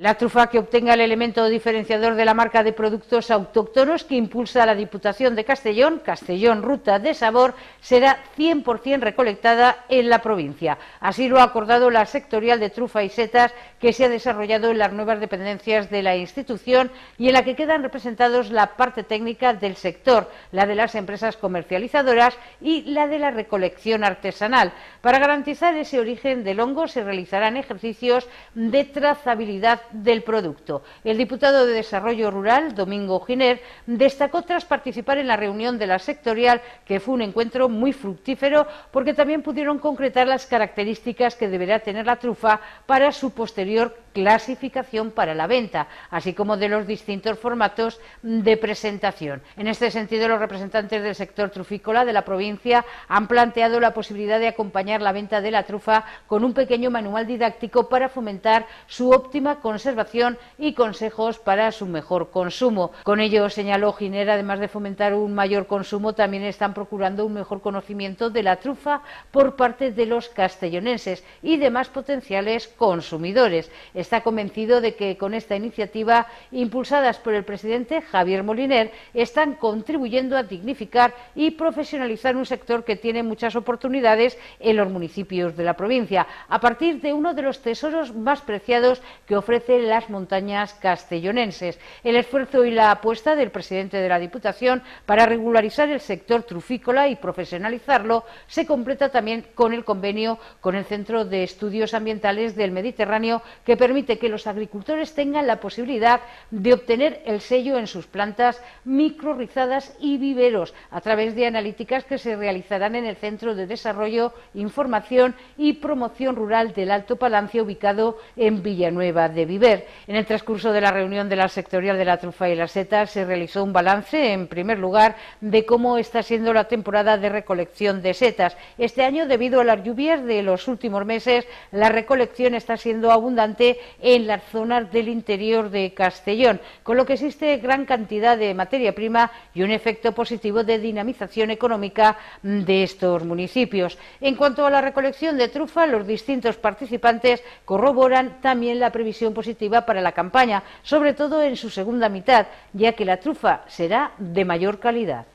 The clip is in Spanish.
La trufa que obtenga el elemento diferenciador de la marca de productos autóctonos que impulsa la Diputación de Castellón, Castellón Ruta de Sabor, será 100% recolectada en la provincia. Así lo ha acordado la sectorial de trufa y setas que se ha desarrollado en las nuevas dependencias de la institución y en la que quedan representados la parte técnica del sector, la de las empresas comercializadoras y la de la recolección artesanal. Para garantizar ese origen del hongo se realizarán ejercicios de trazabilidad del producto. El diputado de Desarrollo Rural, Domingo Giner, destacó tras participar en la reunión de la sectorial que fue un encuentro muy fructífero porque también pudieron concretar las características que deberá tener la trufa para su posterior clasificación para la venta, así como de los distintos formatos de presentación. En este sentido, los representantes del sector trufícola de la provincia han planteado la posibilidad de acompañar la venta de la trufa con un pequeño manual didáctico para fomentar su óptima conservación y consejos para su mejor consumo. Con ello, señaló Giner, además de fomentar un mayor consumo, también están procurando un mejor conocimiento de la trufa por parte de los castellonenses y demás potenciales consumidores está convencido de que con esta iniciativa, impulsadas por el presidente Javier Moliner, están contribuyendo a dignificar y profesionalizar un sector que tiene muchas oportunidades en los municipios de la provincia, a partir de uno de los tesoros más preciados que ofrecen las montañas castellonenses. El esfuerzo y la apuesta del presidente de la Diputación para regularizar el sector trufícola y profesionalizarlo se completa también con el convenio con el Centro de Estudios Ambientales del Mediterráneo que permite permite que los agricultores tengan la posibilidad de obtener el sello en sus plantas microrizadas y viveros a través de analíticas que se realizarán en el Centro de Desarrollo, Información y Promoción Rural del Alto Palancia ubicado en Villanueva de Viver. En el transcurso de la reunión de la sectorial de la trufa y la seta se realizó un balance, en primer lugar, de cómo está siendo la temporada de recolección de setas. Este año, debido a las lluvias de los últimos meses, la recolección está siendo abundante en las zonas del interior de Castellón, con lo que existe gran cantidad de materia prima y un efecto positivo de dinamización económica de estos municipios. En cuanto a la recolección de trufa, los distintos participantes corroboran también la previsión positiva para la campaña, sobre todo en su segunda mitad, ya que la trufa será de mayor calidad.